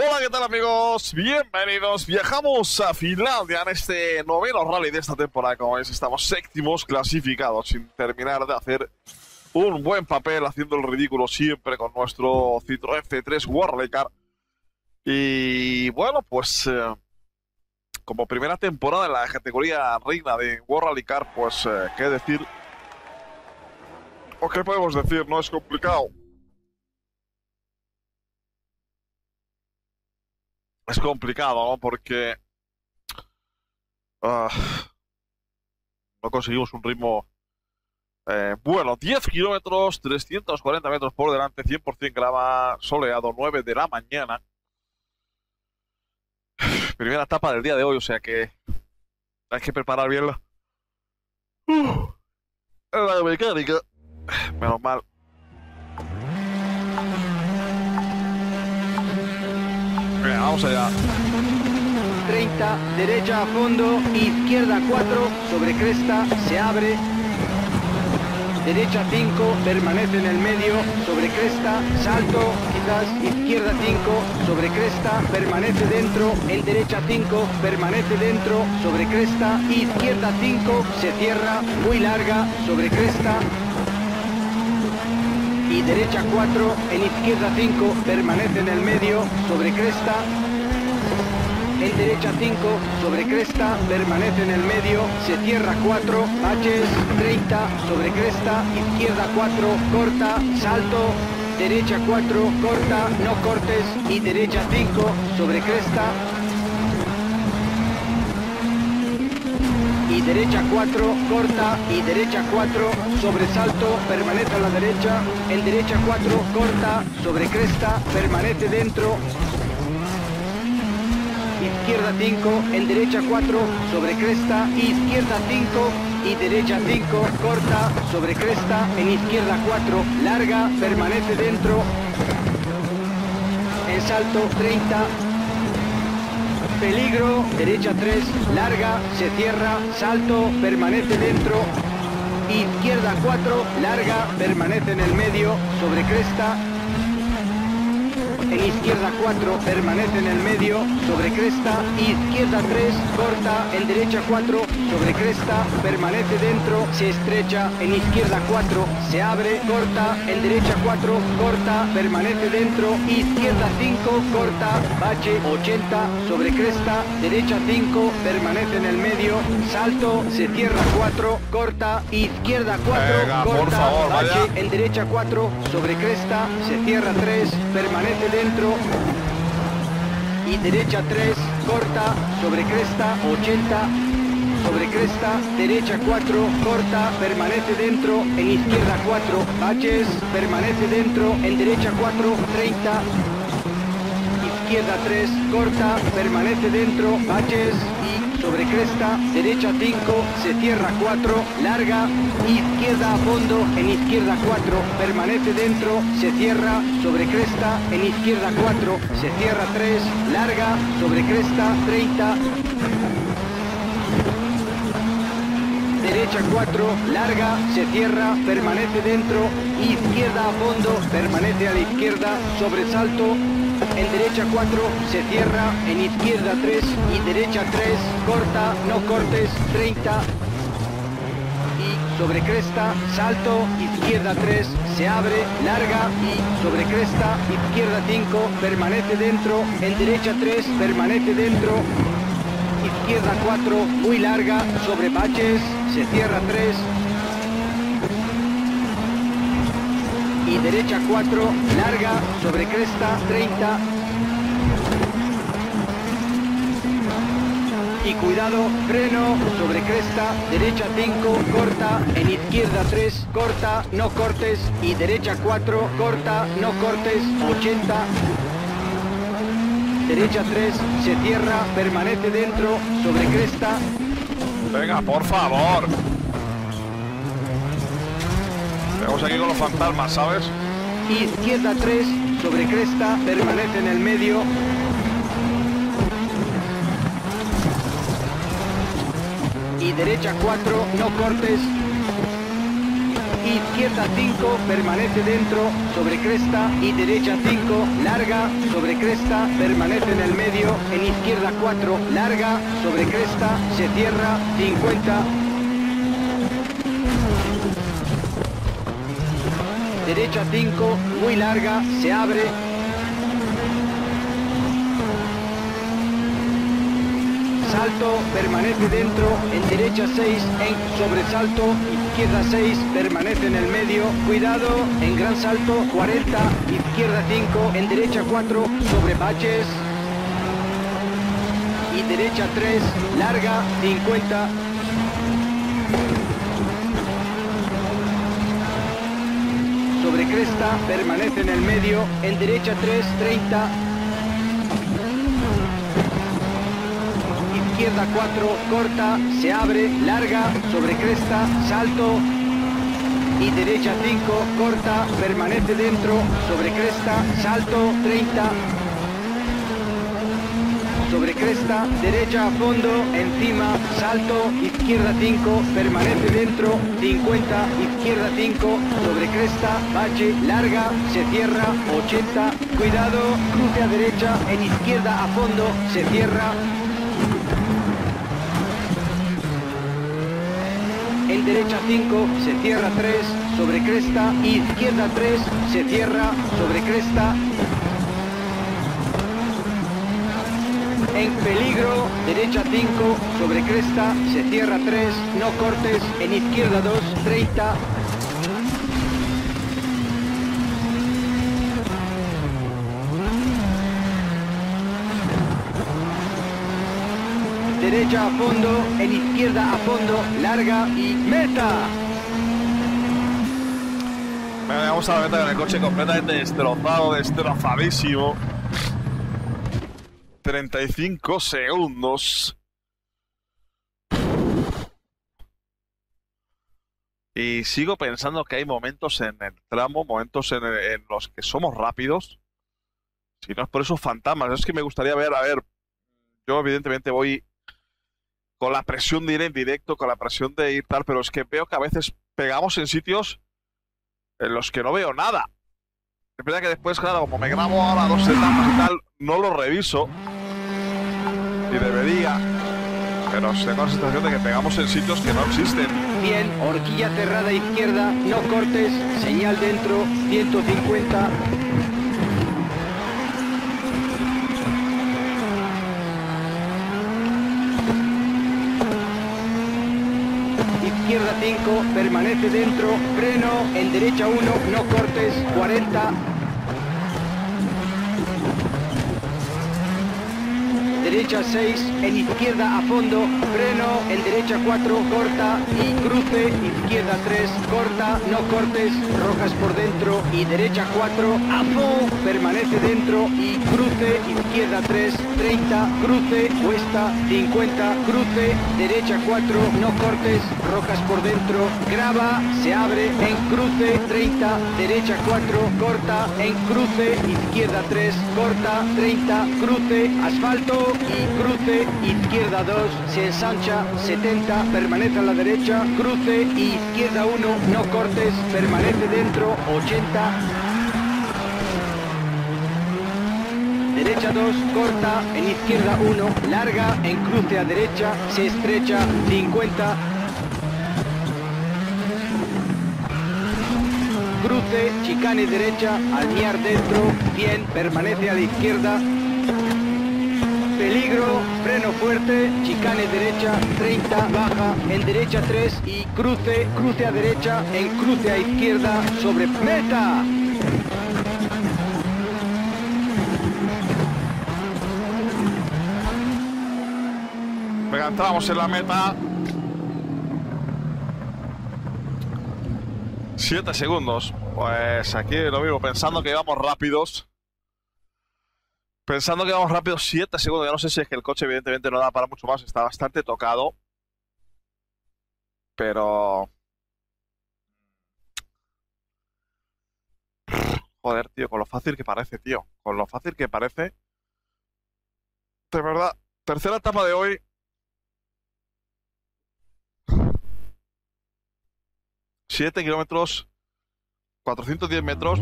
Hola, ¿qué tal amigos? Bienvenidos. Viajamos a Finlandia en este noveno rally de esta temporada. Como veis, estamos séptimos clasificados sin terminar de hacer un buen papel, haciendo el ridículo siempre con nuestro Citroën C3 World Car. Y bueno, pues eh, como primera temporada en la categoría reina de Rally Car, pues eh, qué decir. ¿O qué podemos decir? No es complicado. Es complicado, ¿no? Porque ah, no conseguimos un ritmo eh, bueno. 10 kilómetros, 340 metros por delante, 100% grava, soleado, 9 de la mañana. Primera etapa del día de hoy, o sea que hay que preparar bien la, uh, la mecánica. Menos mal. Vamos allá. 30, derecha a fondo, izquierda 4, sobre cresta, se abre. Derecha 5, permanece en el medio, sobre cresta, salto, quizás, izquierda 5, sobre cresta, permanece dentro, en derecha 5, permanece dentro, sobre cresta, izquierda 5, se cierra, muy larga, sobre cresta, y derecha 4, en izquierda 5, permanece en el medio, sobre cresta, en derecha 5, sobre cresta, permanece en el medio, se cierra 4, baches, 30, sobre cresta, izquierda 4, corta, salto, derecha 4, corta, no cortes, y derecha 5, sobre cresta, y derecha 4, corta y derecha 4, sobresalto, permanece a la derecha, en derecha 4, corta, sobre cresta, permanece dentro, izquierda 5, en derecha 4, sobre cresta, izquierda 5 y derecha 5, corta, sobre cresta, en izquierda 4, larga, permanece dentro, en salto 30, peligro, derecha 3, larga, se cierra, salto, permanece dentro, izquierda 4, larga, permanece en el medio, sobre cresta, en izquierda 4, permanece en el medio, sobre cresta, izquierda 3, corta, en derecha 4, sobre cresta, permanece dentro, se estrecha, en izquierda 4, se abre, corta, en derecha 4, corta, permanece dentro, izquierda 5, corta, bache 80, sobre cresta, derecha 5, permanece en el medio, salto, se cierra 4, corta, izquierda 4, corta, bache, en derecha 4, sobre cresta, se cierra 3, permanece dentro, dentro y derecha 3, corta, sobre cresta, 80, sobre cresta, derecha 4, corta, permanece dentro, en izquierda 4, baches, permanece dentro, en derecha 4, 30, izquierda 3, corta, permanece dentro, baches. Y sobre cresta, derecha 5, se cierra 4, larga, izquierda a fondo, en izquierda 4, permanece dentro, se cierra, sobre cresta, en izquierda 4, se cierra 3, larga, sobre cresta, 30, derecha 4, larga, se cierra, permanece dentro, izquierda a fondo, permanece a la izquierda, sobresalto, en derecha 4, se cierra, en izquierda 3 y derecha 3, corta, no cortes, 30 y sobre cresta, salto, izquierda 3, se abre, larga. Y sobre cresta, izquierda 5, permanece dentro, en derecha 3, permanece dentro, izquierda 4, muy larga, sobre baches, se cierra 3, y derecha 4, larga, sobre cresta 30. Y cuidado, freno, sobre cresta, derecha 5, corta, en izquierda 3, corta, no cortes, y derecha 4, corta, no cortes, 80. Derecha 3, se cierra, permanece dentro, sobre cresta. Venga, por favor. Estamos aquí con los fantasmas, ¿sabes? Izquierda 3, sobre cresta, permanece en el medio. Y derecha 4, no cortes. izquierda 5, permanece dentro, sobre cresta y derecha 5, larga, sobre cresta, permanece en el medio, en izquierda 4, larga, sobre cresta, se cierra, 50. Derecha 5, muy larga, se abre, salto, permanece dentro, en derecha 6, en sobresalto, izquierda 6, permanece en el medio, cuidado, en gran salto, 40, izquierda 5, en derecha 4, sobre baches, y derecha 3, larga, 50, sobre cresta, permanece en el medio, en derecha 3, 30, izquierda 4, corta, se abre, larga, sobre cresta, salto. Y derecha 5, corta, permanece dentro, sobre cresta, salto, 30. Sobre cresta, derecha a fondo, encima, salto, izquierda 5, permanece dentro, 50, izquierda 5, sobre cresta, bache, larga, se cierra, 80, cuidado, cruce a derecha, en izquierda a fondo, se cierra, en derecha 5, se cierra 3, sobre cresta, izquierda 3, se cierra, sobre cresta. En peligro, derecha 5, sobre cresta, se cierra 3, no cortes, en izquierda 2, 30, derecha a fondo, en izquierda a fondo, larga y meta. Llegamos a la meta con el coche completamente destrozado, destrozadísimo. 35 segundos. Y sigo pensando que hay momentos en el tramo, momentos en, los que somos rápidos. Si no es por esos fantasmas, es que me gustaría ver, a ver, yo evidentemente voy con la presión de ir en directo, con la presión de ir tal, pero es que veo que a veces pegamos en sitios en los que no veo nada. Es verdad que después, claro, como me grabo ahora dos etapas y tal, no lo reviso. Y debería. Pero tengo la sensación de que pegamos en sitios que no existen. Bien, horquilla cerrada izquierda, no cortes, señal dentro, 150. Izquierda 5, permanece dentro, freno, en derecha 1, no cortes, 40. Derecha 6, en izquierda a fondo, freno, en derecha 4, corta y cruce, izquierda 3, corta, no cortes, rojas por dentro y derecha 4, a fondo, permanece dentro y cruce, izquierda 3, 30, cruce, cuesta, 50, cruce, derecha 4, no cortes, rojas por dentro, graba, se abre, en cruce, 30, derecha 4, corta, en cruce, izquierda 3, corta, 30, cruce, asfalto y cruce, izquierda 2, se ensancha, 70, permanece a la derecha, cruce izquierda 1, no cortes, permanece dentro, 80, Derecha 2, corta, en izquierda 1, larga, en cruce a derecha, se estrecha, 50. Cruce, chicane derecha, almiar dentro, 100, permanece a la izquierda. Peligro, freno fuerte, chicane derecha, 30, baja, en derecha 3 y cruce, cruce a derecha, en cruce a izquierda, sobre meta. Venga, entramos en la meta. Siete segundos. Pues aquí lo mismo, pensando que íbamos rápidos. Pensando que íbamos rápidos, siete segundos. Ya no sé si es que el coche evidentemente no da para mucho más. Está bastante tocado. Pero... Joder, tío, con lo fácil que parece, tío. Con lo fácil que parece. De verdad, tercera etapa de hoy. 7 kilómetros 410 metros.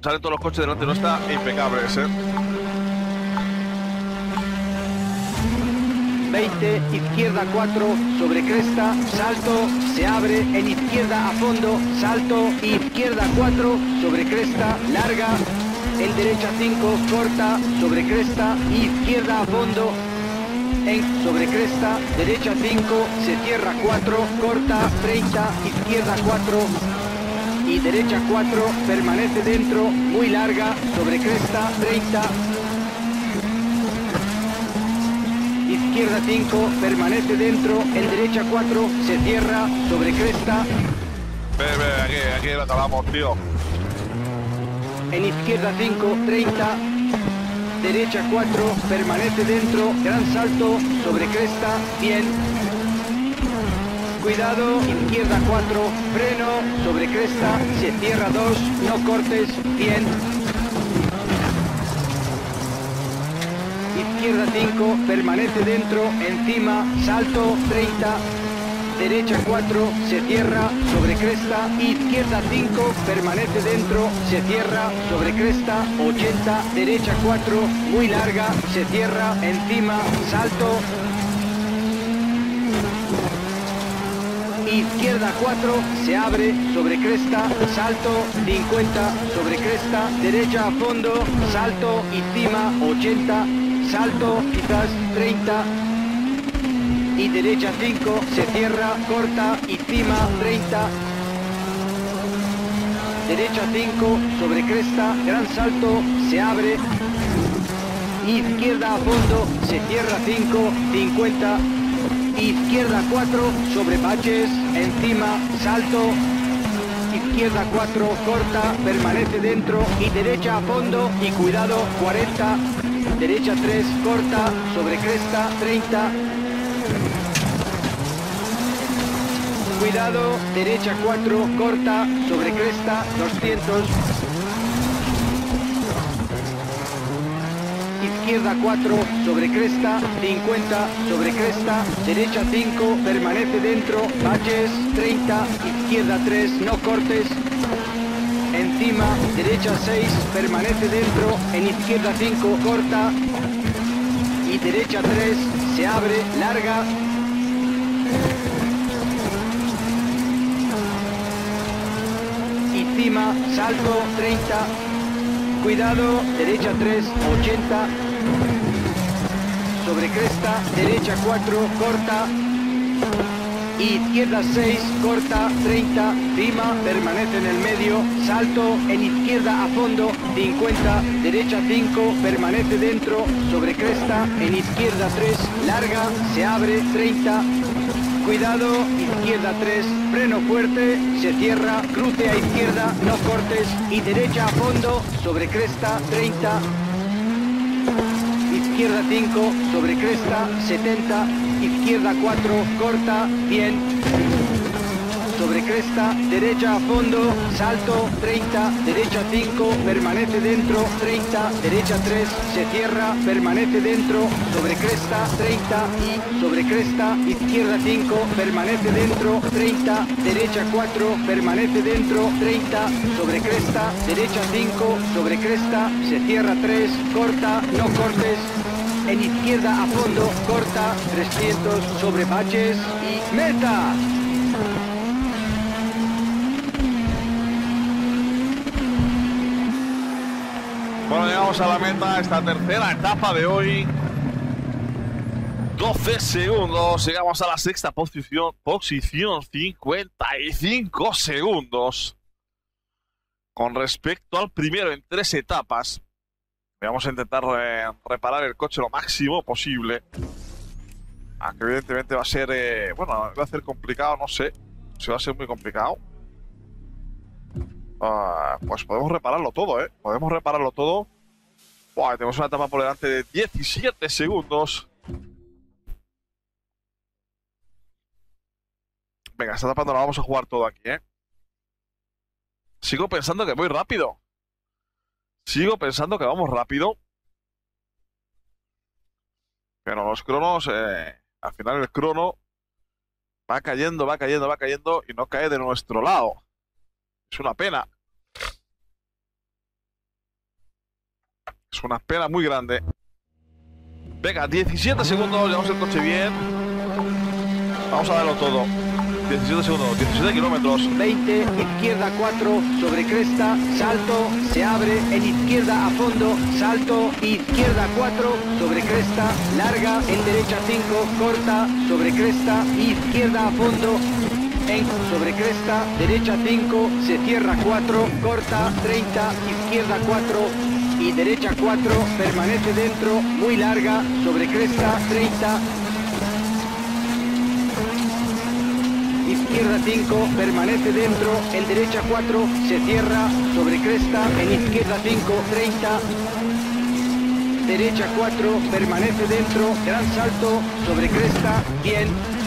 Salen todos los coches delante nuestra impecables, ¿eh? 20, izquierda 4, sobre cresta, salto, se abre, en izquierda a fondo, salto, izquierda 4, sobre cresta, larga, en derecha 5, corta, sobre cresta, izquierda a fondo, en sobre cresta, derecha 5, se cierra 4, corta, 30, izquierda 4, y derecha 4, permanece dentro, muy larga, sobre cresta, 30, izquierda 5, permanece dentro, en derecha 4, se cierra, sobre cresta, Ve, ve, aquí, aquí acabamos, tío. en izquierda 5, 30, derecha 4, permanece dentro, gran salto, sobre cresta, bien. Cuidado, izquierda 4, freno, sobre cresta, se cierra 2, no cortes, bien. Izquierda 5, permanece dentro, encima, salto, 30, derecha 4, se cierra, sobre cresta, izquierda 5, permanece dentro, se cierra, sobre cresta, 80, derecha 4, muy larga, se cierra, encima, salto, izquierda 4, se abre, sobre cresta, salto, 50, sobre cresta, derecha a fondo, salto, encima, 80, salto, quizás 30, y derecha 5, se cierra, corta, encima 30, derecha 5, sobre cresta, gran salto, se abre, izquierda a fondo, se cierra 5, 50, izquierda 4, sobre baches, encima, salto, izquierda 4, corta, permanece dentro y derecha a fondo. Y cuidado, 40, derecha 3, corta, sobre cresta, 30, Cuidado, derecha 4, corta, sobre cresta, 200. Izquierda 4, sobre cresta, 50, sobre cresta, derecha 5, permanece dentro, baches, 30, izquierda 3, no cortes. Encima, derecha 6, permanece dentro, en izquierda 5, corta. Y derecha 3, se abre, larga, encima, salto, 30, cuidado, derecha 3, 80, sobre cresta, derecha 4, corta, izquierda 6, corta, 30, cima, permanece en el medio, salto, en izquierda a fondo, 50, derecha 5, permanece dentro, sobre cresta, en izquierda 3, larga, se abre, 30, Cuidado, izquierda 3, freno fuerte, se cierra, cruce a izquierda, no cortes. Y derecha a fondo, sobre cresta 30, izquierda 5, sobre cresta 70, izquierda 4, corta, bien, cresta, derecha a fondo, salto 30, derecha 5, permanece dentro 30, derecha 3, se cierra, permanece dentro, sobre cresta 30 y sobre cresta, izquierda 5, permanece dentro 30, derecha 4, permanece dentro 30, sobre cresta, derecha 5, sobre cresta, se cierra 3, corta, no cortes, en izquierda a fondo, corta, 300, sobre baches y meta. Bueno, llegamos a la meta, esta tercera etapa de hoy. 12 segundos, llegamos a la sexta posición, posición 55 segundos. Con respecto al primero en tres etapas, vamos a intentar reparar el coche lo máximo posible. Aunque evidentemente va a ser, eh, bueno, va a ser complicado, no sé si va a ser muy complicado. Ah, pues podemos repararlo todo, ¿eh? Podemos repararlo todo. Buah, tenemos una etapa por delante de 17 segundos. Venga, esta etapa no la vamos a jugar todo aquí, ¿eh? Sigo pensando que voy rápido. Sigo pensando que vamos rápido. Pero los cronos, eh, al final el crono Va cayendo, va cayendo, va cayendo y no cae de nuestro lado. Es una pena. Es una pena muy grande. Venga, 17 segundos, llevamos el coche bien. Vamos a darlo todo. 17 segundos, 17 kilómetros. 20, izquierda 4, sobre cresta, salto, se abre, en izquierda a fondo, salto, izquierda 4, sobre cresta, larga, en derecha 5, corta, sobre cresta, izquierda a fondo, en sobre cresta, derecha 5, se cierra 4, corta, 30, izquierda 4, y derecha 4, permanece dentro, muy larga, sobre cresta, 30, izquierda 5, permanece dentro, en derecha 4, se cierra, sobre cresta, en izquierda 5, 30, derecha 4, permanece dentro, gran salto, sobre cresta, bien.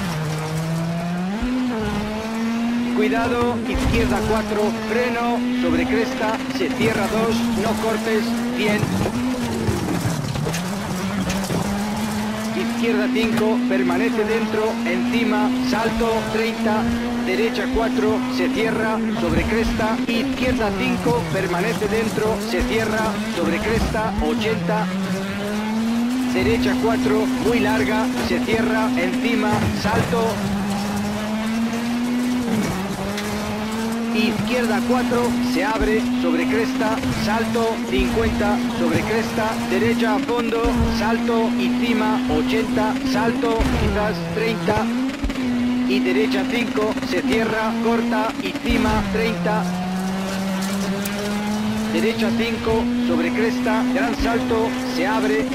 Cuidado, izquierda 4, freno, sobre cresta, se cierra 2, no cortes, bien. izquierda 5, permanece dentro, encima, salto 30, derecha 4, se cierra, sobre cresta, izquierda 5, permanece dentro, se cierra, sobre cresta 80, derecha 4, muy larga, se cierra, encima, salto, izquierda 4, se abre, sobre cresta, salto, 50, sobre cresta, derecha a fondo, salto, encima, 80, salto, quizás 30, y derecha 5, se cierra, corta, encima, 30, derecha 5, sobre cresta, gran salto, se abre,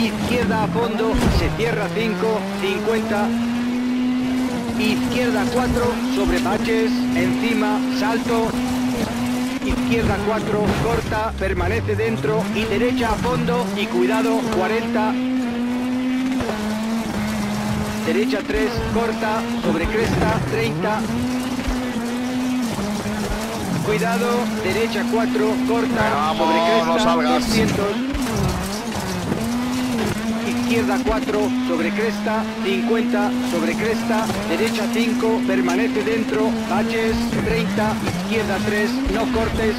izquierda a fondo, se cierra 5, 50, izquierda 4, sobre baches, encima, salto, izquierda 4, corta, permanece dentro y derecha a fondo y cuidado, 40, derecha 3, corta, sobre cresta, 30, cuidado, derecha 4, corta, Vamos, sobre cresta, no salgas. 200, izquierda 4, sobre cresta, 50, sobre cresta, derecha 5, permanece dentro, baches, 30, izquierda 3, no cortes,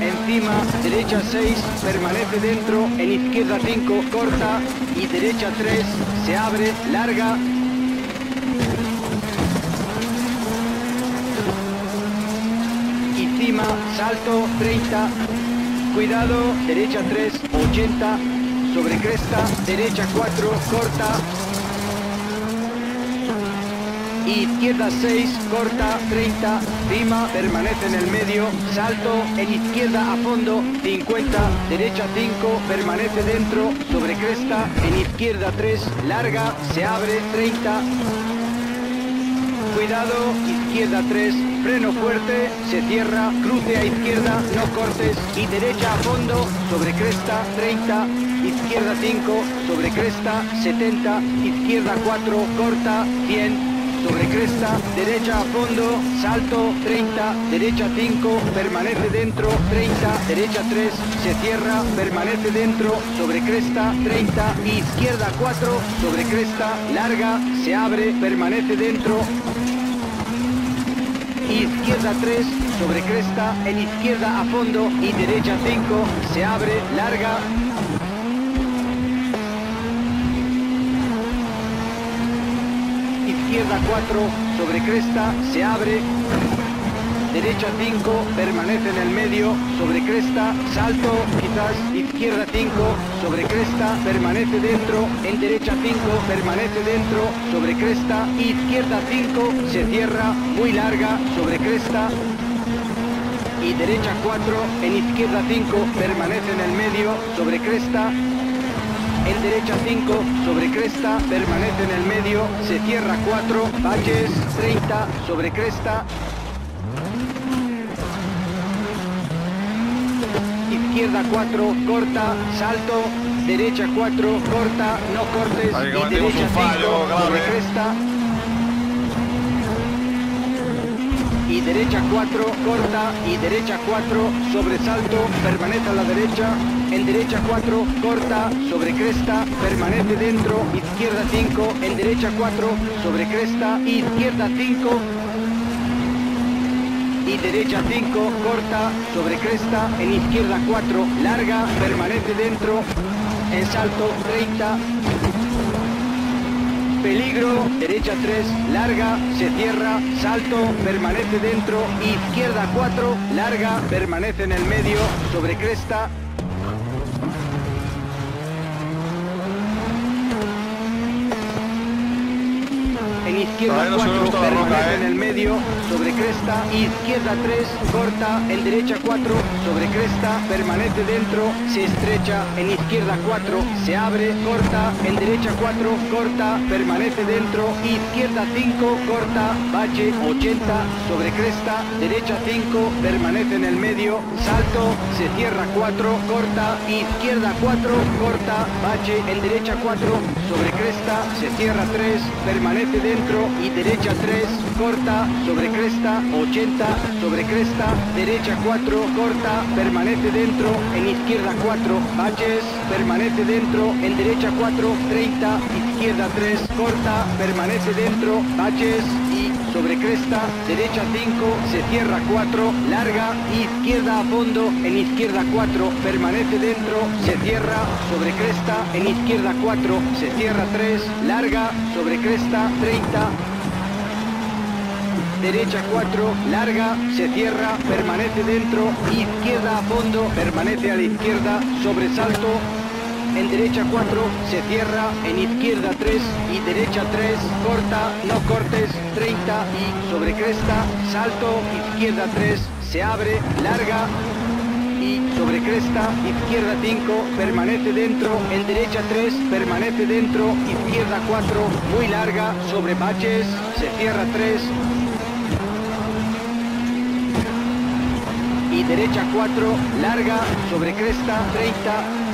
encima, derecha 6, permanece dentro, en izquierda 5, corta, y derecha 3, se abre, larga, encima, salto, 30, cuidado, derecha 3, 80, sobre cresta, derecha 4, corta, izquierda 6, corta, 30, prima, permanece en el medio, salto, en izquierda a fondo, 50, derecha 5, permanece dentro, sobre cresta, en izquierda 3, larga, se abre, 30, Cuidado, izquierda 3, freno fuerte, se cierra, cruce a izquierda, no cortes. Y derecha a fondo, sobre cresta 30, izquierda 5, sobre cresta 70, izquierda 4, corta 100, sobre cresta, derecha a fondo, salto 30, derecha 5, permanece dentro 30, derecha 3, se cierra, permanece dentro, sobre cresta 30, izquierda 4, sobre cresta, larga, se abre, permanece dentro, izquierda 3, sobre cresta, en izquierda a fondo y derecha 5, se abre, larga. Izquierda 4, sobre cresta, se abre. Derecha 5, permanece en el medio, sobre cresta, salto, quizás, izquierda 5, sobre cresta, permanece dentro, en derecha 5, permanece dentro, sobre cresta, izquierda 5, se cierra, muy larga, sobre cresta, y derecha 4, en izquierda 5, permanece en el medio, sobre cresta, en derecha 5, sobre cresta, permanece en el medio, se cierra 4, baches, 30, sobre cresta, izquierda 4, corta, salto, derecha 4, corta, no cortes, Ahí y derecha un fallo 5, sobre cresta. y derecha 4, corta y derecha 4, sobresalto, permanece a la derecha, en derecha 4, corta, sobre cresta, permanece dentro, izquierda 5, en derecha 4, sobre cresta, izquierda 5, y derecha 5, corta, sobre cresta, en izquierda 4, larga, permanece dentro, en salto 30, peligro, derecha 3, larga, se cierra, salto, permanece dentro, izquierda 4, larga, permanece en el medio, sobre cresta, izquierda 4, permanece en el medio, sobre cresta, izquierda 3, corta, en derecha 4, sobre cresta, permanece dentro, se estrecha, en izquierda 4, se abre, corta, en derecha 4, corta, permanece dentro, izquierda 5, corta, bache 80, sobre cresta, derecha 5, permanece en el medio, salto, se cierra 4, corta, izquierda 4, corta, bache en derecha 4, sobre cresta, se cierra 3, permanece dentro, y derecha 3, corta, sobre cresta, 80, sobre cresta, derecha 4, corta, permanece dentro, en izquierda 4, baches, permanece dentro, en derecha 4, 30, izquierda 3, corta, permanece dentro, baches y sobre cresta, derecha 5, se cierra 4, larga, izquierda a fondo, en izquierda 4, permanece dentro, se cierra, sobre cresta, en izquierda 4, se cierra 3, larga, sobre cresta, 30, derecha 4, larga, se cierra, permanece dentro, izquierda a fondo, permanece a la izquierda, sobresalto, en derecha 4, se cierra, en izquierda 3 y derecha 3, corta, no cortes, 30 y sobre cresta, salto, izquierda 3, se abre, larga, y sobre cresta, izquierda 5, permanece dentro, en derecha 3, permanece dentro, izquierda 4, muy larga, sobre baches, se cierra 3, derecha 4, larga, sobre cresta 30,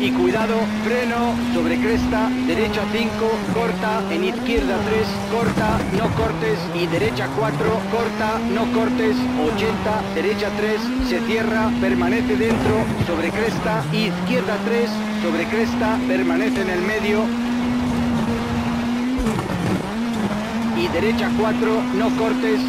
y cuidado, freno, sobre cresta, derecha 5, corta, en izquierda 3, corta, no cortes. Y derecha 4, corta, no cortes, 80, derecha 3, se cierra, permanece dentro, sobre cresta, izquierda 3, sobre cresta, permanece en el medio, y derecha 4, no cortes,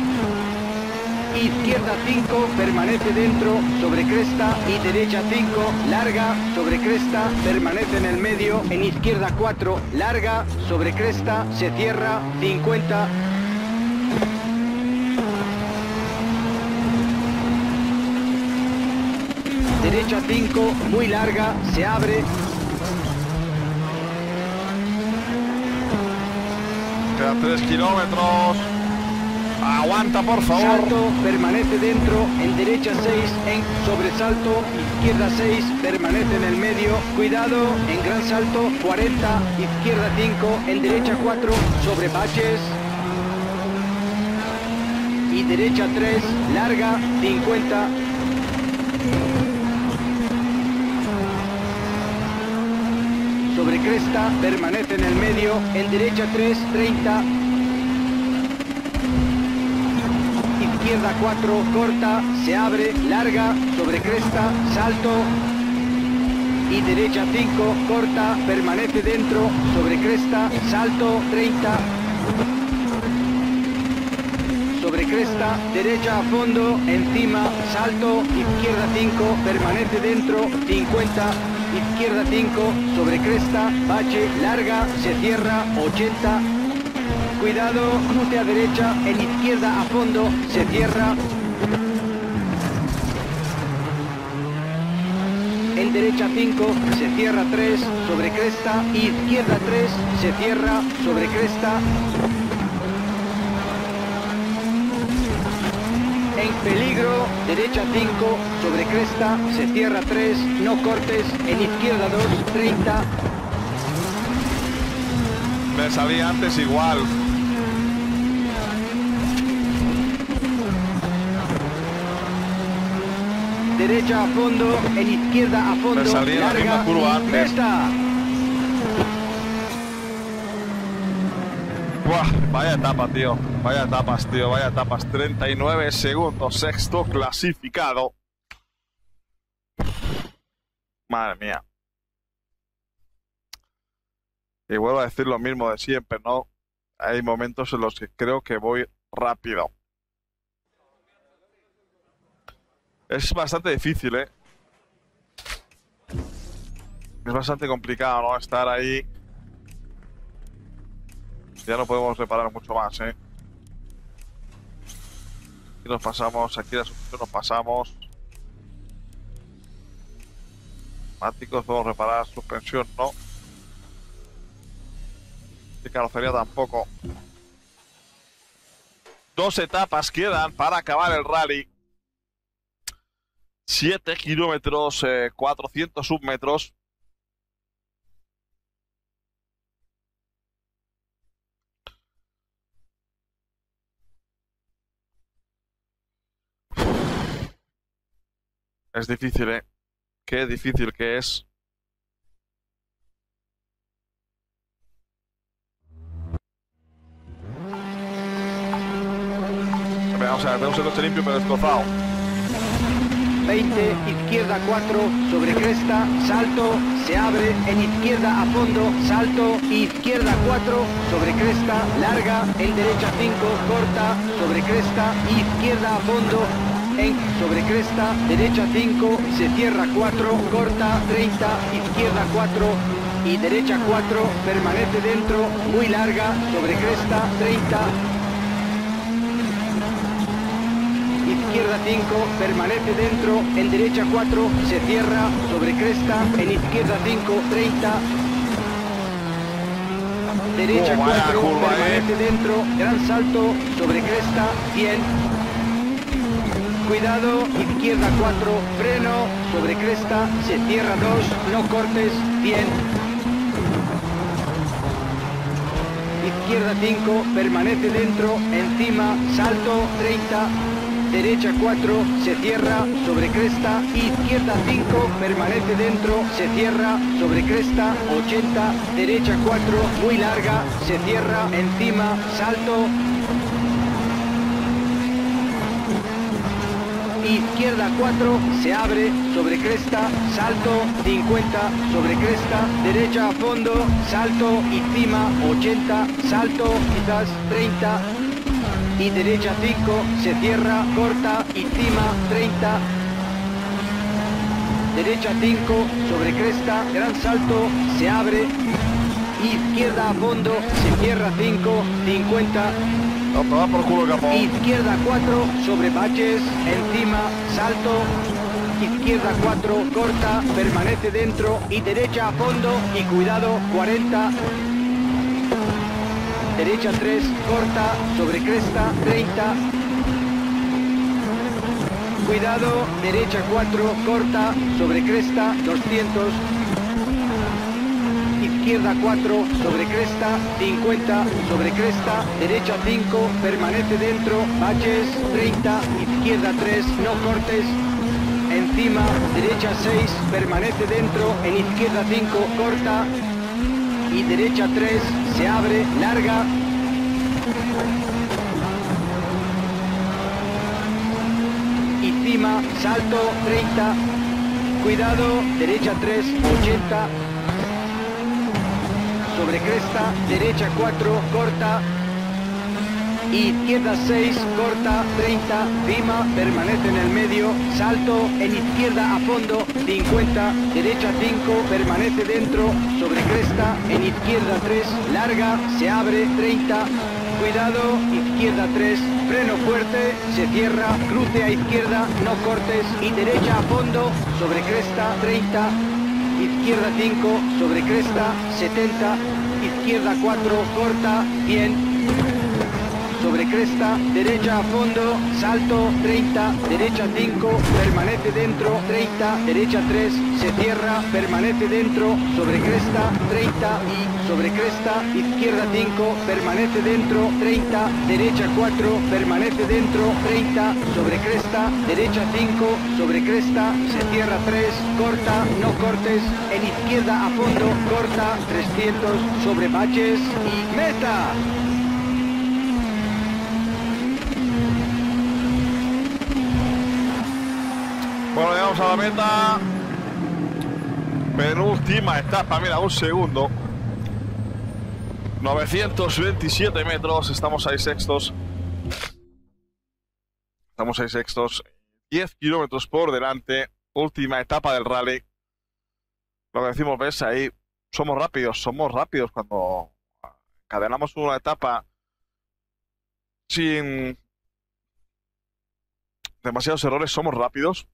izquierda 5, permanece dentro, sobre cresta y derecha 5, larga, sobre cresta, permanece en el medio, en izquierda 4, larga, sobre cresta, se cierra, 50, derecha 5, muy larga, se abre. Queda 3 kilómetros. Aguanta, por favor. Salto, permanece dentro, en derecha 6, en sobresalto, izquierda 6, permanece en el medio, cuidado, en gran salto, 40, izquierda 5, en derecha 4, sobre baches. Y derecha 3, larga, 50. Cresta, permanece en el medio, en derecha 3, 30, izquierda 4, corta, se abre, larga, sobre cresta, salto. Y derecha 5, corta, permanece dentro, sobre cresta, salto, 30. Sobre cresta, derecha a fondo, encima, salto, izquierda 5, permanece dentro, 50. Izquierda 5, sobre cresta, bache, larga, se cierra, 80, Cuidado, cruce a derecha, en izquierda a fondo, se cierra. En derecha 5, se cierra 3, sobre cresta, izquierda 3, se cierra, sobre cresta. En peligro, derecha 5, sobre cresta, se cierra 3, no cortes, en izquierda 2, 30. Me salía antes igual. derecha a fondo, en izquierda a fondo, larga y meta. Buah, vaya etapa, tío. Vaya etapas, tío. Vaya etapas. 39 segundos. Sexto clasificado. Madre mía. Y vuelvo a decir lo mismo de siempre, ¿no? Hay momentos en los que creo que voy rápido. Es bastante difícil, ¿eh? Es bastante complicado, ¿no? Estar ahí. Ya no podemos reparar mucho más, ¿eh? Nos pasamos, aquí la suspensión nos pasamos. Máticos podemos reparar, suspensión no. Y carrocería tampoco. Dos etapas quedan para acabar el rally. 7 kilómetros, eh, 400 submetros. Es difícil, ¿eh? Qué difícil que es. Vamos a ver, vemos el coche limpio pero destrozado. 20, izquierda 4, sobre cresta, salto, se abre, en izquierda a fondo, salto, izquierda 4, sobre cresta, larga, en derecha 5, corta, sobre cresta, izquierda a fondo, en sobre cresta, derecha 5, se cierra 4, corta, 30, izquierda 4, y derecha 4, permanece dentro, muy larga, sobre cresta, 30, izquierda 5, permanece dentro, en derecha 4, se cierra, sobre cresta, en izquierda 5, 30, derecha Oh, vaya 4, curva, permanece eh. dentro, gran salto, sobre cresta, 100, cuidado, izquierda 4, freno, sobre cresta, se cierra 2, no cortes, 100, izquierda 5, permanece dentro, encima, salto, 30, derecha 4, se cierra, sobre cresta, izquierda 5, permanece dentro, se cierra, sobre cresta, 80, derecha 4, muy larga, se cierra, encima, salto, izquierda 4, se abre, sobre cresta, salto, 50, sobre cresta, derecha a fondo, salto, encima, 80, salto, quizás 30, y derecha 5, se cierra, corta, encima, 30, derecha 5, sobre cresta, gran salto, se abre, izquierda a fondo, se cierra 5, 50, Izquierda 4 sobre baches, encima, salto. Izquierda 4, corta, permanece dentro y derecha a fondo y cuidado, 40. Derecha 3, corta, sobre cresta, 30. Cuidado, derecha 4, corta, sobre cresta, 200 izquierda 4, sobre cresta, 50, sobre cresta, derecha 5, permanece dentro, baches, 30, izquierda 3, no cortes, encima, derecha 6, permanece dentro, en izquierda 5, corta, y derecha 3, se abre, larga, encima, salto, 30, cuidado, derecha 3, 80, sobre cresta, derecha 4, corta, izquierda 6, corta, 30, cima, permanece en el medio, salto, en izquierda a fondo, 50, derecha 5, permanece dentro, sobre cresta, en izquierda 3, larga, se abre, 30, cuidado, izquierda 3, freno fuerte, se cierra, cruce a izquierda, no cortes, y derecha a fondo, sobre cresta, 30, izquierda 5, sobre cresta, 70, izquierda 4, corta, 100, sobre cresta, derecha a fondo, salto, 30, derecha 5, permanece dentro, 30, derecha 3, se cierra, permanece dentro, sobre cresta, 30, y sobre cresta, izquierda 5, permanece dentro, 30, derecha 4, permanece dentro, 30, sobre cresta, derecha 5, sobre cresta, se cierra 3, corta, no cortes, en izquierda a fondo, corta, 300, sobre baches y meta. Llegamos a la meta. Penúltima etapa, mira, un segundo. 927 metros, estamos ahí sextos. Estamos ahí sextos. 10 kilómetros por delante. Última etapa del rally. Lo que decimos, ves ahí, somos rápidos, somos rápidos cuando encadenamos una etapa sin demasiados errores, somos rápidos.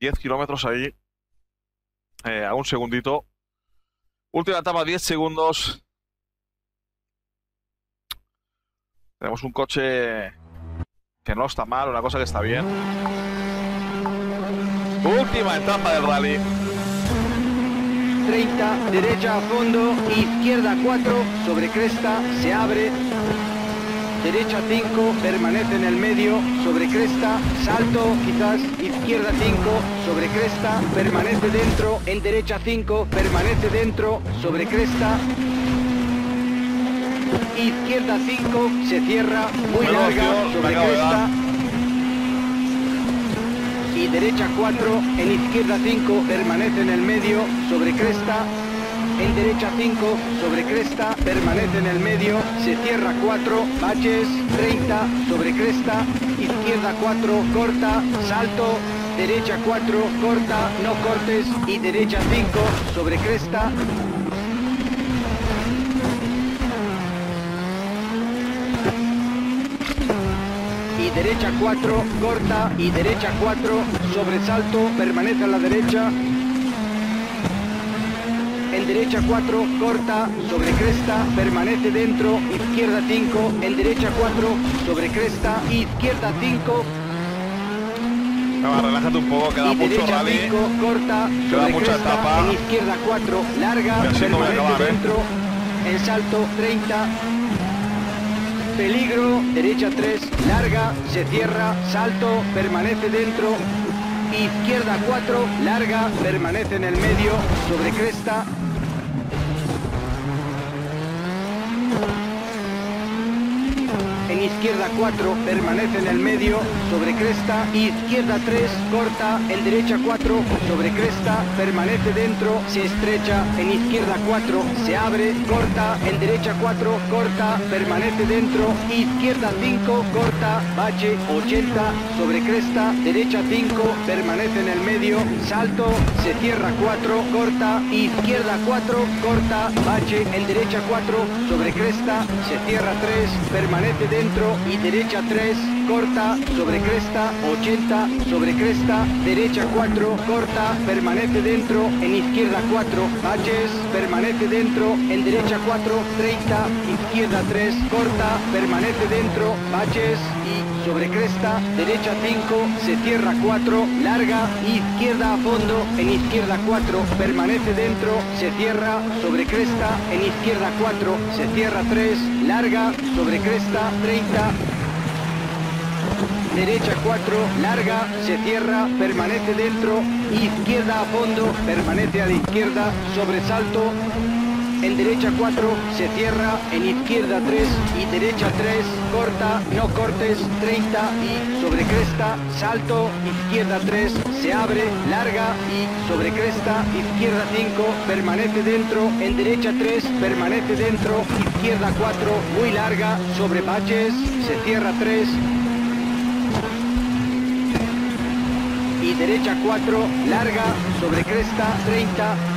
10 kilómetros ahí. Eh, a un segundito. Última etapa, 10 segundos. Tenemos un coche que no está mal, una cosa que está bien. Última etapa del rally. 30, derecha a fondo, izquierda 4, sobre cresta, se abre, derecha 5, permanece en el medio, sobre cresta, salto, quizás, izquierda 5, sobre cresta, permanece dentro, en derecha 5, permanece dentro, sobre cresta, izquierda 5, se cierra, muy larga, sobre cresta, y derecha 4, en izquierda 5, permanece en el medio, sobre cresta, en derecha 5, sobre cresta, permanece en el medio, se cierra 4, baches, 30, sobre cresta, izquierda 4, corta, salto, derecha 4, corta, no cortes, y derecha 5, sobre cresta, y derecha 4, corta y derecha 4, sobresalto, permanece a la derecha. En derecha 4, corta, sobre cresta, permanece dentro, izquierda 5, en derecha 4, sobre cresta, izquierda 5 Venga, relájate un poco, queda y mucho derecha rally. 5, corta, Queda sobre mucha cresta, etapa. en izquierda 4, larga, no permanece acabar, ¿eh? dentro, en salto 30, peligro, derecha 3, larga, se cierra, salto, permanece dentro, izquierda 4, larga, permanece en el medio, sobre cresta, izquierda 4, permanece en el medio, sobre cresta, izquierda 3, corta, en derecha 4, sobre cresta, permanece dentro, se estrecha, en izquierda 4, se abre, corta, en derecha 4, corta, permanece dentro, izquierda 5, corta, bache, 80, sobre cresta, derecha 5, permanece en el medio, salto, se cierra 4, corta, izquierda 4, corta, bache, en derecha 4, sobre cresta, se cierra 3, permanece dentro y derecha 3, corta, sobre cresta, 80, sobre cresta, derecha 4, corta, permanece dentro, en izquierda 4, baches, permanece dentro, en derecha 4, 30, izquierda 3, corta, permanece dentro, baches sobre cresta, derecha 5, se cierra 4, larga, izquierda a fondo, en izquierda 4, permanece dentro, se cierra, sobre cresta, en izquierda 4, se cierra 3, larga, sobre cresta, 30, derecha 4, larga, se cierra, permanece dentro, izquierda a fondo, permanece a la izquierda, sobresalto, en derecha 4, se cierra, en izquierda 3 y derecha 3, corta, no cortes, 30 y sobre cresta, salto, izquierda 3, se abre, larga y sobre cresta, izquierda 5, permanece dentro, en derecha 3, permanece dentro, izquierda 4, muy larga, sobre baches, se cierra 3, y derecha 4, larga, sobre cresta 30.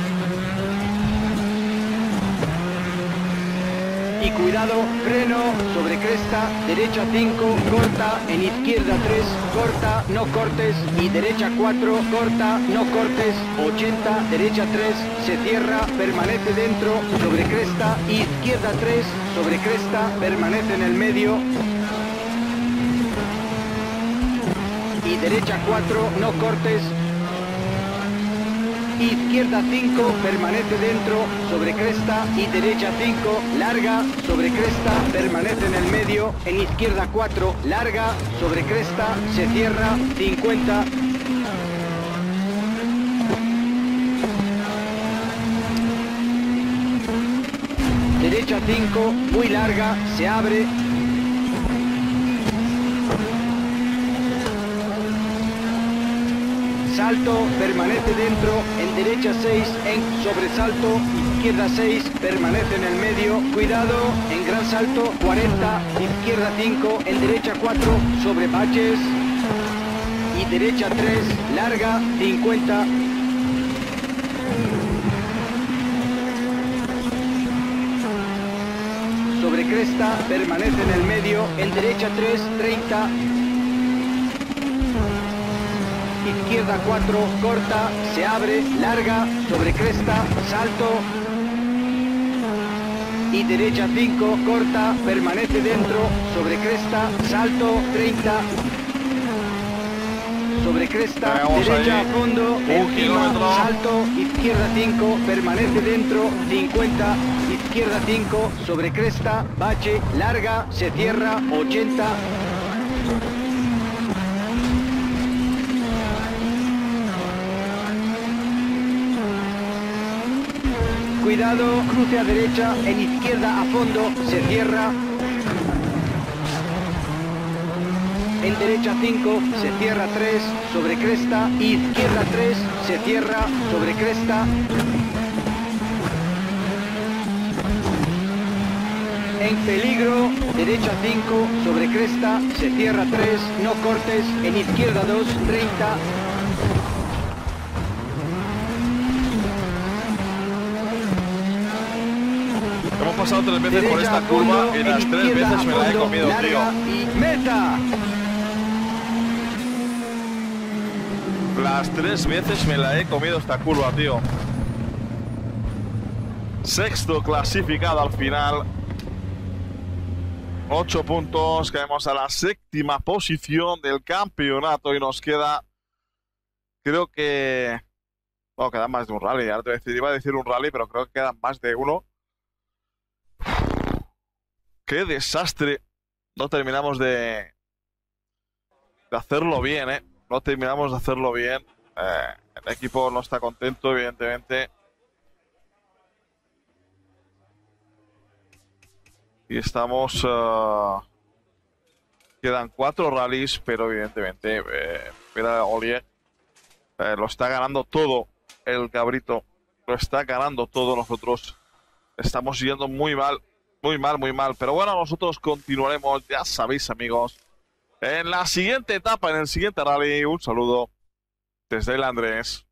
Cuidado, freno, sobre cresta, derecha 5, corta, en izquierda 3, corta, no cortes, y derecha 4, corta, no cortes, 80, derecha 3, se cierra, permanece dentro, sobre cresta, izquierda 3, sobre cresta, permanece en el medio, y derecha 4, no cortes. Izquierda 5, permanece dentro, sobre cresta y derecha 5, larga, sobre cresta, permanece en el medio, en izquierda 4, larga, sobre cresta, se cierra, 50, derecha 5, muy larga, se abre, salto, permanece dentro, en derecha 6, en sobresalto, izquierda 6, permanece en el medio, cuidado, en gran salto, 40, izquierda 5, en derecha 4, sobre baches, y derecha 3, larga, 50, sobre cresta, permanece en el medio, en derecha 3, 30, izquierda 4, corta, se abre, larga, sobre cresta, salto, y derecha 5, corta, permanece dentro, sobre cresta, salto, 30, sobre cresta, derecha a fondo, Un encima, kilómetro. salto, izquierda 5, permanece dentro, 50, izquierda 5, sobre cresta, bache, larga, se cierra, 80, Cuidado, cruce a derecha, en izquierda a fondo, se cierra. En derecha 5, se cierra 3, sobre cresta. Izquierda 3, se cierra, sobre cresta. En peligro, derecha 5, sobre cresta, se cierra 3, no cortes, en izquierda 2, 30, pasado tres veces por esta curva y las tres veces me la he comido, tío. meta. Las tres veces me la he comido esta curva, tío. Sexto clasificado al final. Ocho puntos. Caemos a la séptima posición del campeonato y nos queda. Creo que. Bueno, quedan más de un rally. Ahora te voy a decir, iba a decir un rally, pero creo que quedan más de uno. Qué desastre. No terminamos de. hacerlo bien, ¿eh? no terminamos de hacerlo bien. Eh, el equipo no está contento, evidentemente. Y estamos. eh, quedan cuatro rallies, pero evidentemente. Eh, mira, Olier. eh, lo está ganando todo el cabrito. Lo está ganando todo. Nosotros estamos yendo muy mal. Muy mal, muy mal. Pero bueno, nosotros continuaremos. Ya sabéis, amigos. En la siguiente etapa, en el siguiente rally, un saludo desde el Andrés.